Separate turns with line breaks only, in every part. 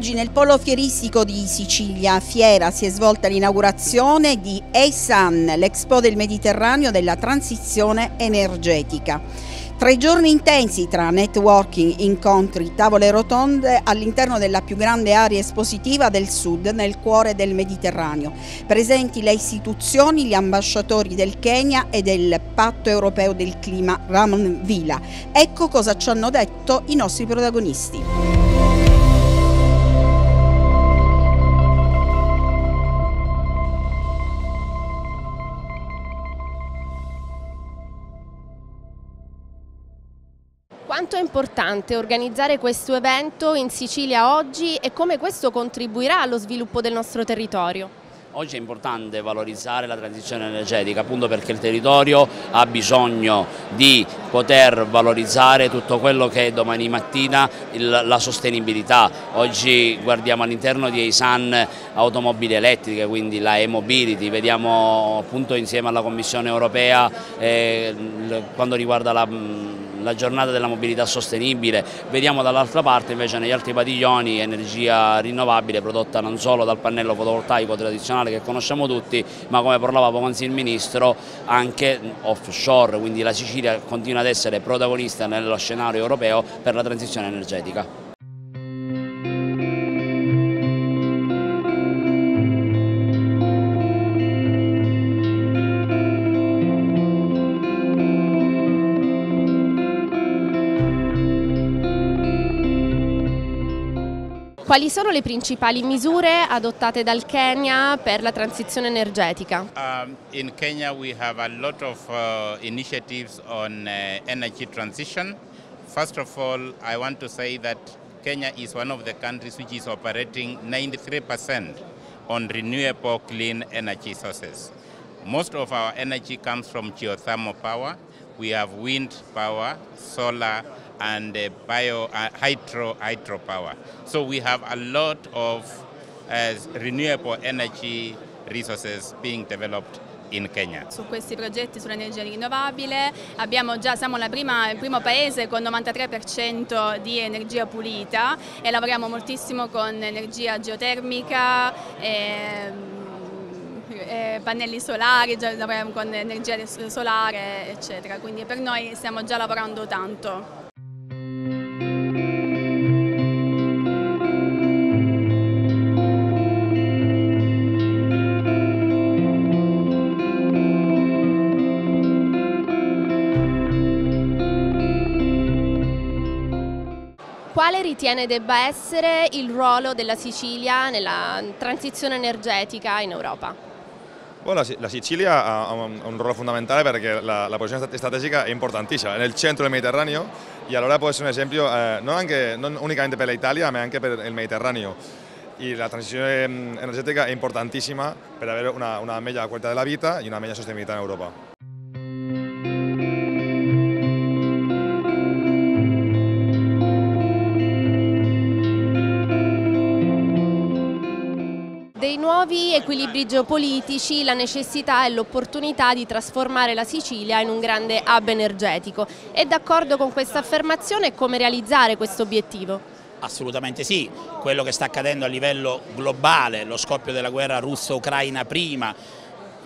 Oggi nel polo fieristico di Sicilia, Fiera, si è svolta l'inaugurazione di EISAN, l'Expo del Mediterraneo della transizione energetica. Tre giorni intensi tra networking, incontri, tavole rotonde all'interno della più grande area espositiva del sud nel cuore del Mediterraneo. Presenti le istituzioni, gli ambasciatori del Kenya e del Patto Europeo del Clima Ramon Vila. Ecco cosa ci hanno detto i nostri protagonisti.
Quanto è importante organizzare questo evento in Sicilia oggi e come questo contribuirà allo sviluppo del nostro territorio?
Oggi è importante valorizzare la transizione energetica appunto perché il territorio ha bisogno di poter valorizzare tutto quello che è domani mattina la sostenibilità. Oggi guardiamo all'interno di EISAN automobili elettriche, quindi la e-mobility, vediamo appunto insieme alla Commissione europea eh, quando riguarda la la giornata della mobilità sostenibile, vediamo dall'altra parte invece negli altri padiglioni energia rinnovabile prodotta non solo dal pannello fotovoltaico tradizionale che conosciamo tutti, ma come parlava poc'anzi il Ministro anche offshore, quindi la Sicilia continua ad essere protagonista nello scenario europeo per la transizione energetica.
Quali sono le principali misure adottate dal Kenya per la transizione energetica?
Um, in Kenya we have a lot of uh, initiatives on uh, energy transition. First of all, I want to say that Kenya is one of the countries which is operating 93% on renewable clean energy sources. Most of our energy comes from geothermal power. We have wind power, solar, and uh, bio uh, hydro hydropower. So we have a lot of uh, renewable energy resources being developed in Kenya.
Su questi progetti sull'energia rinnovabile abbiamo già, siamo prima, il primo paese con 93% di energia pulita e lavoriamo moltissimo con energia geotermica. E, eh, pannelli solari, già lavoriamo con energia solare eccetera, quindi per noi stiamo già lavorando tanto.
Quale ritiene debba essere il ruolo della Sicilia nella transizione energetica in Europa?
La Sicilia ha un, un, ruolo fondamentale perché la, la, posizione strategica è importantissima, è nel centro del Mediterraneo e allora può essere un esempio eh, non, anche, non, unicamente per l'Italia ma anche per il Mediterraneo. E la transizione mm, energetica è importantissima per avere una, una meglio qualità della vita e una meglio sostenibilità in Europa.
Nuovi equilibri geopolitici, la necessità e l'opportunità di trasformare la Sicilia in un grande hub energetico. È d'accordo con questa affermazione e come realizzare questo obiettivo?
Assolutamente sì, quello che sta accadendo a livello globale, lo scoppio della guerra russo-ucraina prima,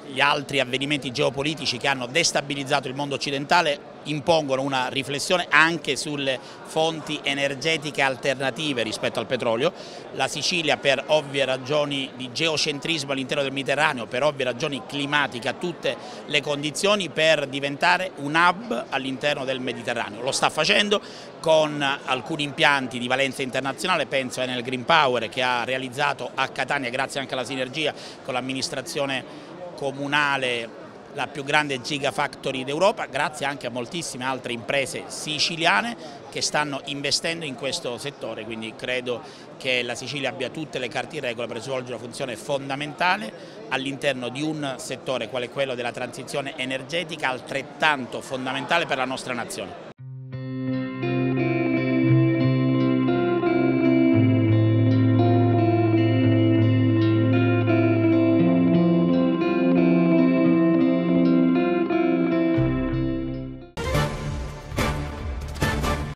gli altri avvenimenti geopolitici che hanno destabilizzato il mondo occidentale impongono una riflessione anche sulle fonti energetiche alternative rispetto al petrolio. La Sicilia per ovvie ragioni di geocentrismo all'interno del Mediterraneo, per ovvie ragioni climatiche ha tutte le condizioni per diventare un hub all'interno del Mediterraneo. Lo sta facendo con alcuni impianti di valenza internazionale, penso a Enel Green Power che ha realizzato a Catania grazie anche alla sinergia con l'amministrazione comunale la più grande gigafactory d'Europa, grazie anche a moltissime altre imprese siciliane che stanno investendo in questo settore, quindi credo che la Sicilia abbia tutte le carte in regola per svolgere una funzione fondamentale all'interno di un settore quale quello della transizione energetica altrettanto fondamentale per la nostra nazione.